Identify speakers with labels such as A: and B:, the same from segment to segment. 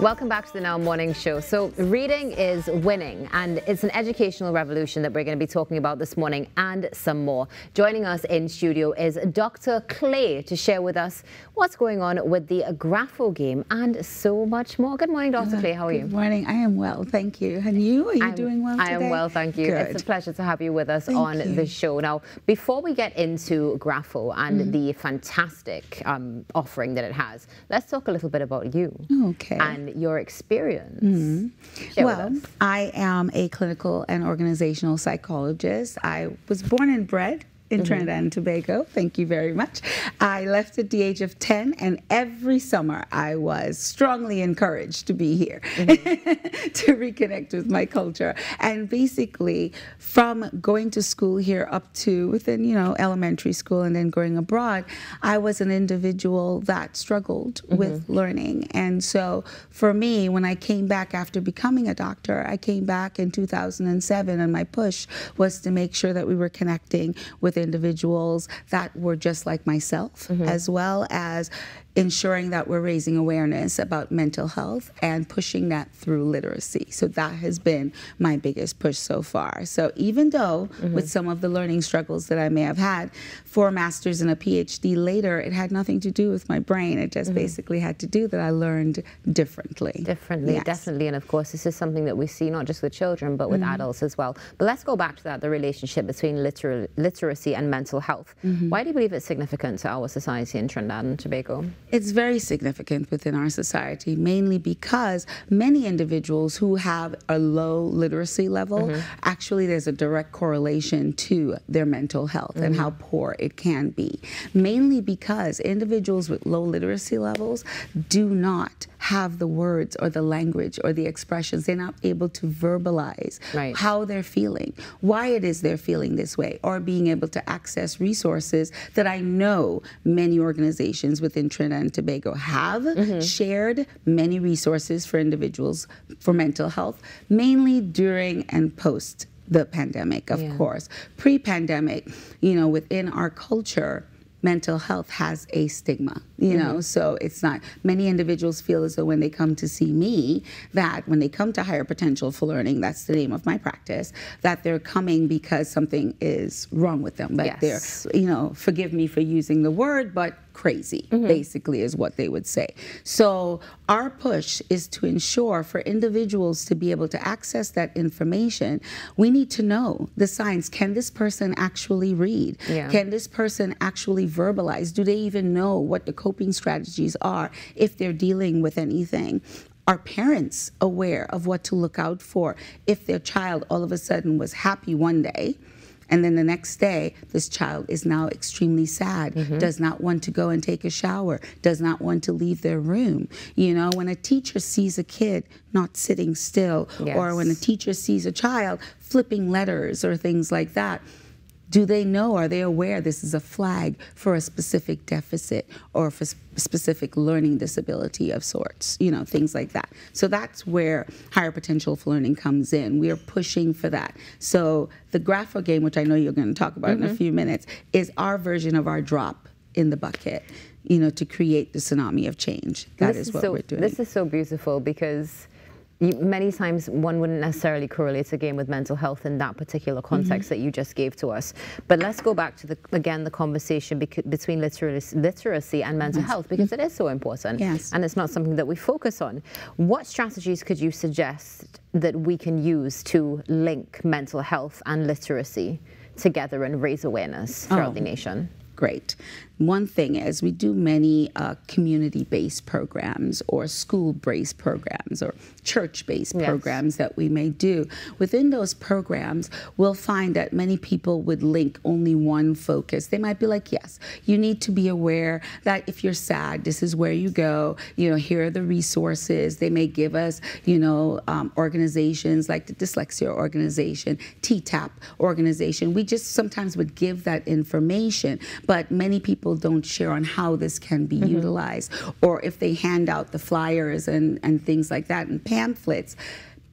A: Welcome back to the Now Morning Show. So, reading is winning, and it's an educational revolution that we're going to be talking about this morning and some more. Joining us in studio is Dr. Clay to share with us what's going on with the Grapho game and so much more. Good morning, Dr. Uh, Clay. How are you?
B: Good morning. I am well, thank you. And you? Are you
A: I'm,
B: doing well today?
A: I am well, thank you.
B: Good.
A: It's a pleasure to have you with us
B: thank
A: on
B: you.
A: the show. Now, before we get into Grapho and
B: Mm-hmm.
A: the fantastic um, offering that it has, let's talk a little bit about you
B: Okay.
A: and your experience.
B: Mm-hmm. well. I am a clinical and organizational psychologist. I was born and bred in
A: Mm-hmm.
B: Trinidad and Tobago. Thank you very much. I left at the age of 10, and every summer I was strongly encouraged to be here
A: Mm-hmm.
B: to reconnect with my culture. And basically, from going to school here up to within, you know, elementary school and then going abroad, I was an individual that struggled
A: Mm-hmm.
B: with learning. And so for me, when I came back after becoming a doctor, I came back in 2007, and my push was to make sure that we were connecting with individuals that were just like myself, mm-hmm. as well as ensuring that we're raising awareness about mental health and pushing that through literacy. So that has been my biggest push so far. So even though with some of the learning struggles that I may have had, for a master's and a PhD later, it had nothing to do with my brain. It just basically had to do that I learned differently.
A: Differently,
B: Yes.
A: definitely. And of course, this is something that we see not just with children, but with
B: Mm-hmm.
A: adults as well. But let's go back to that the relationship between liter- literacy and mental health.
B: Mm-hmm.
A: Why do you believe it's significant to our society in Trinidad and Tobago?
B: It's very significant within our society, mainly because many individuals who have a low literacy level, mm-hmm. actually, there's a direct correlation to their mental health and mm-hmm. how poor it can be. Mainly because individuals with low literacy levels do not have the words or the language or the expressions. They're not able to verbalize
A: Right.
B: how they're feeling, why it is they're feeling this way, or being able to access resources that I know many organizations within Trinidad and Tobago have mm-hmm. shared many resources for individuals for mental health, mainly during and post the pandemic, of
A: Yeah.
B: course. Pre pandemic, you know, within our culture, mental health has a stigma, you mm-hmm. know, so it's not, many individuals feel as though when they come to see me, that when they come to higher potential for learning, that's the name of my practice, that they're coming because something is wrong with them, that
A: Yes.
B: they're, you know, forgive me for using the word, but crazy, mm-hmm. basically, is what they would say. So, our push is to ensure for individuals to be able to access that information, we need to know the signs. Can this person actually read?
A: Yeah.
B: Can this person actually verbalize? Do they even know what the coping strategies are if they're dealing with anything? Are parents aware of what to look out for if their child all of a sudden was happy one day? And then the next day, this child is now extremely sad, mm-hmm. does not want to go and take a shower, does not want to leave their room. You know, when a teacher sees a kid not sitting still, or when a teacher sees a child flipping letters or things like that, do they know, are they aware this is a flag for a specific deficit or for specific learning disability of sorts, you know, things like that. So that's where higher potential for learning comes in. We are pushing for that. So the Grapho game, which I know you're going to talk about in a mm-hmm. few minutes, is our version of our drop in the bucket, you know, to create the tsunami of change. That
A: This
B: is what
A: so,
B: we're doing.
A: This is so beautiful because you, many times one wouldn't necessarily correlate a game with mental health in that particular
B: Mm-hmm.
A: context that you just gave to us. But let's go back to the again the conversation bec- between literacy, literacy and mental health because it is so important.
B: Yes.
A: And it's not something that we focus on. What strategies could you suggest that we can use to link mental health and literacy together and raise awareness throughout
B: Oh.
A: the nation?
B: great. One thing is we do many uh, community-based programs or school-based programs or church-based
A: Yes.
B: programs that we may do. Within those programs, we'll find that many people would link only one focus. They might be like, yes, you need to be aware that if you're sad, this is where you go. You know, here are the resources. They may give us, you know, um, organizations like the Dyslexia Organization, TTAP organization. We just sometimes would give that information, but many people don't share on how this can be utilized. Or if they hand out the flyers and, and things like that and pamphlets,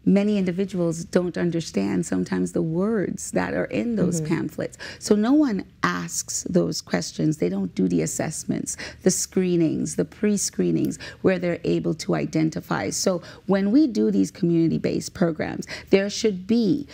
B: many individuals don't understand sometimes the words that are in those mm -hmm. pamphlets. So no one asks those questions. They don't do the assessments, the screenings, the pre-screenings where they're able to identify. So when we do these community-based programs, there should be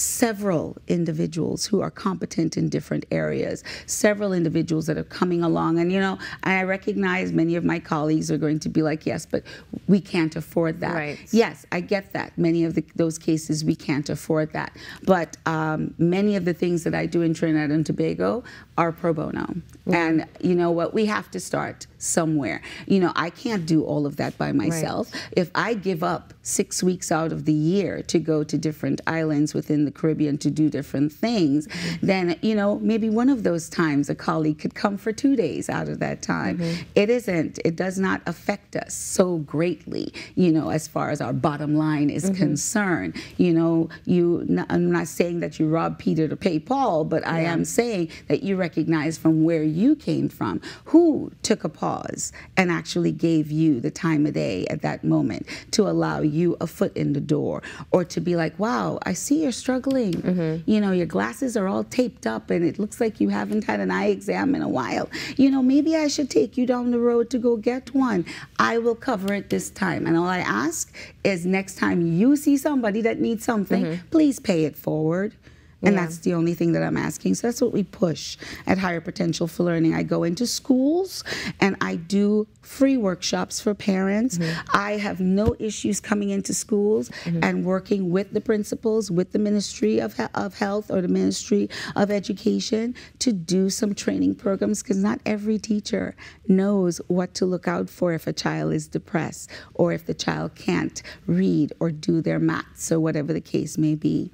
B: several individuals who are competent in different areas, several individuals that are coming along. And, you know, I recognize many of my colleagues are going to be like, yes, but we can't afford that. Right. Yes, I get that. Many of the, those cases, we can't afford that. But um, many of the things that I do in Trinidad and Tobago are pro bono. Mm -hmm. And you know what? We have to start somewhere. You know, I can't do all of that by myself. Right. If I give up six weeks out of the year to go to different islands within the Caribbean to do different things, then, you know, maybe one of those times a colleague could come for two days out of that time. Mm -hmm. It isn't, it does not affect us so greatly, you know, as far as our bottom line is mm -hmm. concerned. You know, you, I'm not saying that you rob Peter to pay Paul, but yeah. I am saying that you recognize from where you came from, who took a pause pause and actually gave you the time of day at that moment to allow you a foot in the door or to be like, wow, I see you're struggling. Mm -hmm. You know, your glasses are all taped up and it looks like you haven't had an eye exam in a while. You know, maybe I should take you down the road to go get one. I will cover it this time. And all I ask is next time you see somebody that needs something, mm -hmm. please pay it forward. And yeah. that's the only thing that I'm asking. So that's what we push at Higher Potential for Learning. I go into schools and I do free workshops for parents. Mm -hmm. I have no issues coming into schools mm -hmm. and working with the principals, with the Ministry of, of Health or the Ministry of Education to do some training programs because not every teacher knows what to look out for if a child is depressed or if the child can't read or do their maths or whatever the case may be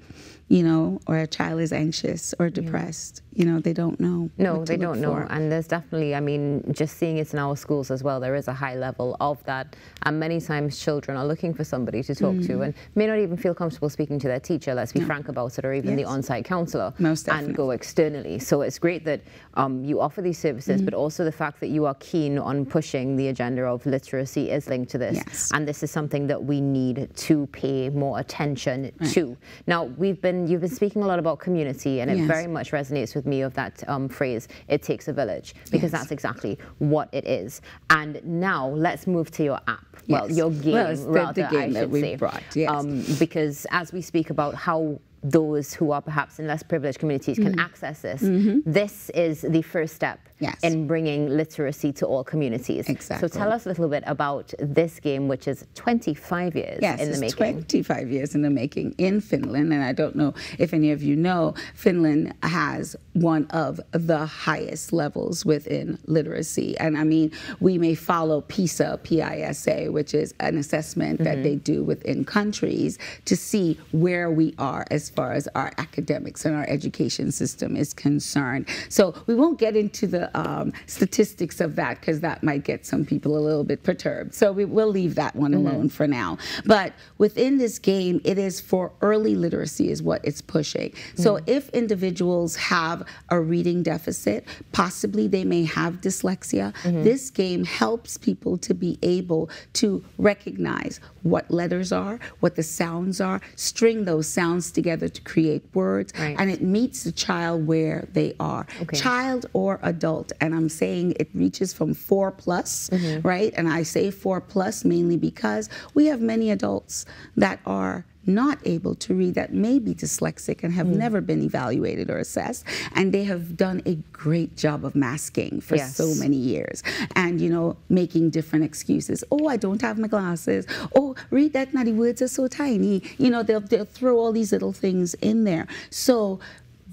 B: you know, or a child is anxious or depressed. You know, they don't know.
A: No, they don't know. For. And there's definitely, I mean, just seeing it in our schools as well, there is a high level of that. And many times children are looking for somebody to talk mm. to and may not even feel comfortable speaking to their teacher, let's be no. frank about it, or even yes. the on-site counselor.
B: Most
A: definitely. And go externally. So it's great that um, you offer these services, mm. but also the fact that you are keen on pushing the agenda of literacy is linked to this.
B: Yes.
A: And this is something that we need to pay more attention right. to. Now, we've been, you've been speaking a lot about community and it yes. very much resonates with me of that um, phrase, it takes a village, because yes. that's exactly what it is. And now let's move to your app. Yes. Well, your game, well, rather,
B: the, game
A: I should say.
B: Brought, yes. Um,
A: because as we speak about how those who are perhaps in less privileged communities mm -hmm. can mm-hmm. access this. Mm -hmm. This is the first step yes. in bringing literacy to all communities.
B: Exactly.
A: So tell us a little bit about this game, which is 25 years
B: yes,
A: in the making.
B: 25 years in the making in Finland. And I don't know if any of you know, Finland has one of the highest levels within literacy. And I mean, we may follow PISA, P-I-S-A, which is an assessment mm -hmm. that mm-hmm. they do within countries to see where we are as far as our academics and our education system is concerned. So we won't get into the um, statistics of that because that might get some people a little bit perturbed. So we will leave that one mm -hmm. alone for now. But within this game, it is for early literacy is what it's pushing. Mm -hmm. So if individuals have a reading deficit, possibly they may have dyslexia, mm -hmm. this game helps people to be able to recognize what letters are, what the sounds are, string those sounds together to create words, right. and it meets the child where they are, okay. child or adult adult, and I'm saying it reaches from four plus, mm -hmm. right? And I say four plus mainly because we have many adults that are not able to read that may be dyslexic and have mm. never been evaluated or assessed and they have done a great job of masking for yes. so many years and you know making different excuses oh i don't have my glasses oh read that naughty words are so tiny you know they'll, they'll throw all these little things in there so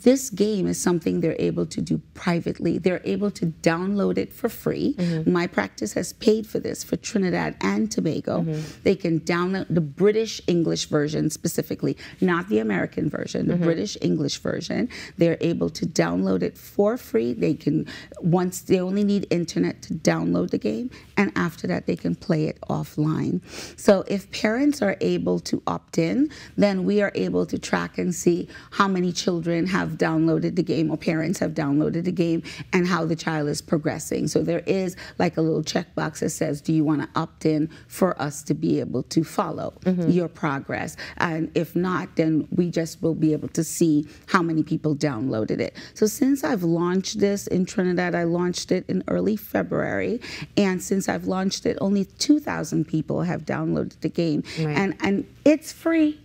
B: this game is something they're able to do privately. They're able to download it for free. Mm -hmm. My practice has paid for this for Trinidad and Tobago. Mm -hmm. They can download the British English version specifically, not the American version, the mm -hmm. British English version. They're able to download it for free. They can, once they only need internet to download the game, and after that, they can play it offline. So if parents are able to opt in, then we are able to track and see how many children have downloaded the game or parents have downloaded the game and how the child is progressing. So there is like a little checkbox that says, do you want to opt in for us to be able to follow mm-hmm. your progress? And if not, then we just will be able to see how many people downloaded it. So since I've launched this in Trinidad, I launched it in early February. And since I've launched it, only 2,000 people have downloaded the game. Right. And, and it's free.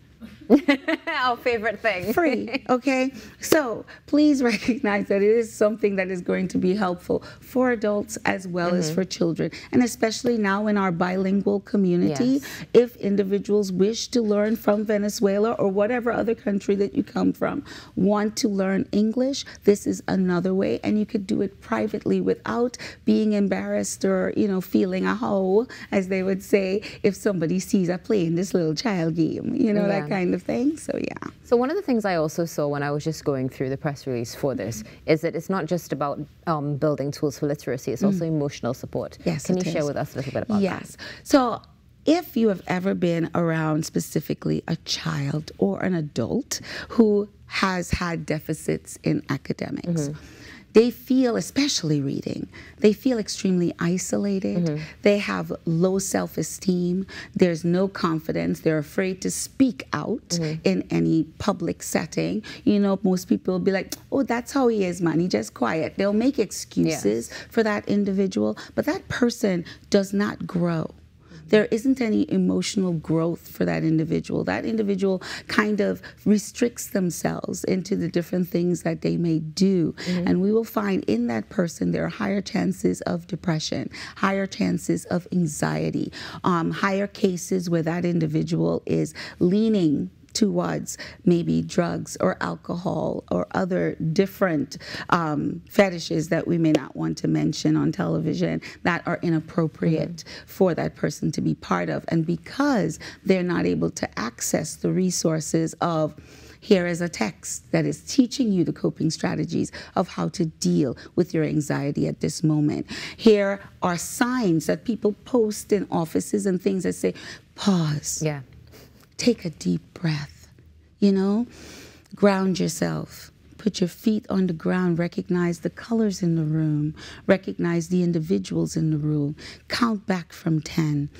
A: Our favorite thing.
B: Free, okay? So please recognize that it is something that is going to be helpful for adults as well mm -hmm. as mm-hmm. for children. And especially now in our bilingual community, yes. if individuals wish to learn from Venezuela or whatever other country that you come from, want to learn English, this is another way. And you could do it privately without being embarrassed or, you know, feeling a hoe, as they would say, if somebody sees I playing this little child game, you know, yeah. that kind of of thing. So yeah.
A: So one of the things I also saw when I was just going through the press release for this is that it's not just about um, building tools for literacy; it's also mm. emotional support.
B: Yes.
A: Can you
B: is.
A: share with us a little bit about
B: yes. that? Yes. So if you have ever been around specifically a child or an adult who has had deficits in academics. Mm -hmm they feel, especially reading, they feel extremely isolated. Mm-hmm. They have low self esteem. There's no confidence. They're afraid to speak out mm-hmm. in any public setting. You know, most people will be like, oh, that's how he is, man. He just quiet. They'll make excuses yes. for that individual, but that person does not grow there isn't any emotional growth for that individual. That individual kind of restricts themselves into the different things that they may do. Mm-hmm. And we will find in that person there are higher chances of depression, higher chances of anxiety, um, higher cases where that individual is leaning towards maybe drugs or alcohol or other different um, fetishes that we may not want to mention on television that are inappropriate mm-hmm. for that person to be part of. And because they're not able to access the resources of here is a text that is teaching you the coping strategies of how to deal with your anxiety at this moment. Here are signs that people post in offices and things that say, pause.
A: Yeah
B: take a deep breath, you know, ground yourself. Put your feet on the ground, recognize the colors in the room, recognize the individuals in the room, count back from 10,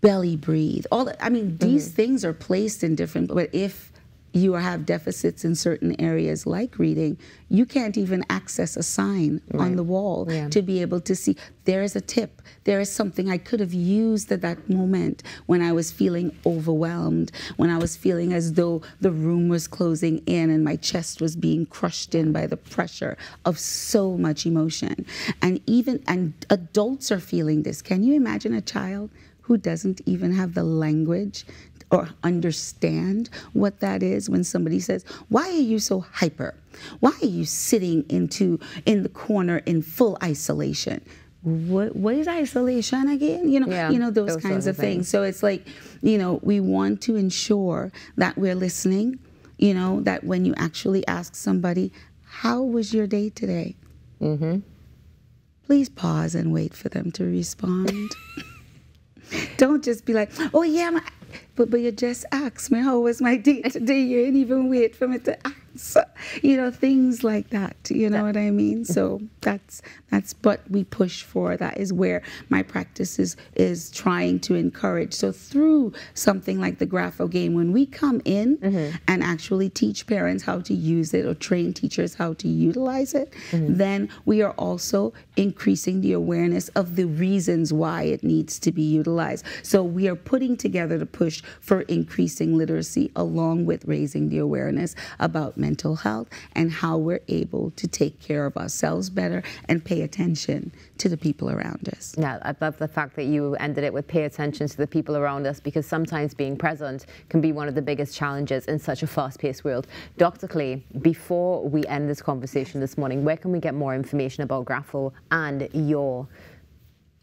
B: belly breathe. All I mean, these mm -hmm. things are placed in different, but if you have deficits in certain areas like reading, you can't even access a sign right. on the wall yeah. to be able to see there is a tip, there is something I could have used at that moment when I was feeling overwhelmed, when I was feeling as though the room was closing in and my chest was being crushed in by the pressure of so much emotion. And even and adults are feeling this. Can you imagine a child who doesn't even have the language or understand what that is when somebody says, "Why are you so hyper? Why are you sitting into in the corner in full isolation?" What what is isolation again? You know, yeah, you know those, those kinds of things. things. So it's like, you know, we want to ensure that we're listening. You know, that when you actually ask somebody, "How was your day today?" Mm-hmm. Please pause and wait for them to respond. Don't just be like, "Oh yeah, my, but but you just ask me how was my day today. You didn't even wait for me to ask so, you know, things like that. You know what I mean? So that's that's what we push for. That is where my practice is is trying to encourage. So through something like the Grapho game, when we come in mm-hmm. and actually teach parents how to use it or train teachers how to utilize it, mm-hmm. then we are also increasing the awareness of the reasons why it needs to be utilized. So we are putting together the push for increasing literacy along with raising the awareness about mental health and how we're able to take care of ourselves better and pay attention to the people around us.
A: Yeah, I love the fact that you ended it with pay attention to the people around us because sometimes being present can be one of the biggest challenges in such a fast-paced world. Dr. Clay, before we end this conversation this morning, where can we get more information about Grapho and your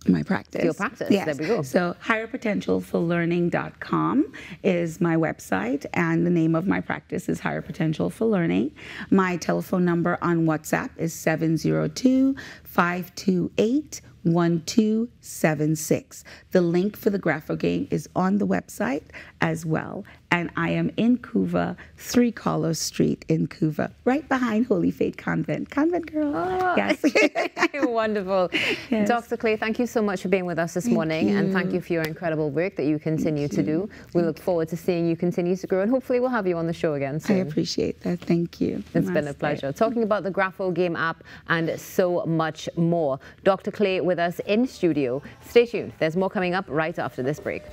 B: my practice.
A: Your practice.
B: Yes.
A: There we go.
B: So higherpotentialforlearning.com is my website, and the name of my practice is Higher Potential for Learning. My telephone number on WhatsApp is 702 528 1276. The link for the Grapho game is on the website as well. And I am in Couva, 3 Carlos Street in Couva, right behind Holy Faith Convent. Convent girl.
A: Oh, yes. Wonderful. Yes. Dr. Clay, thank you so much for being with us this
B: thank
A: morning.
B: You.
A: And thank you for your incredible work that you continue thank to you. do. We thank look forward to seeing you continue to grow. And hopefully we'll have you on the show again soon.
B: I appreciate that. Thank you.
A: It's Namaste. been a pleasure. Talking about the Grapho Game app and so much more. Dr. Clay with us in studio. Stay tuned. There's more coming up right after this break.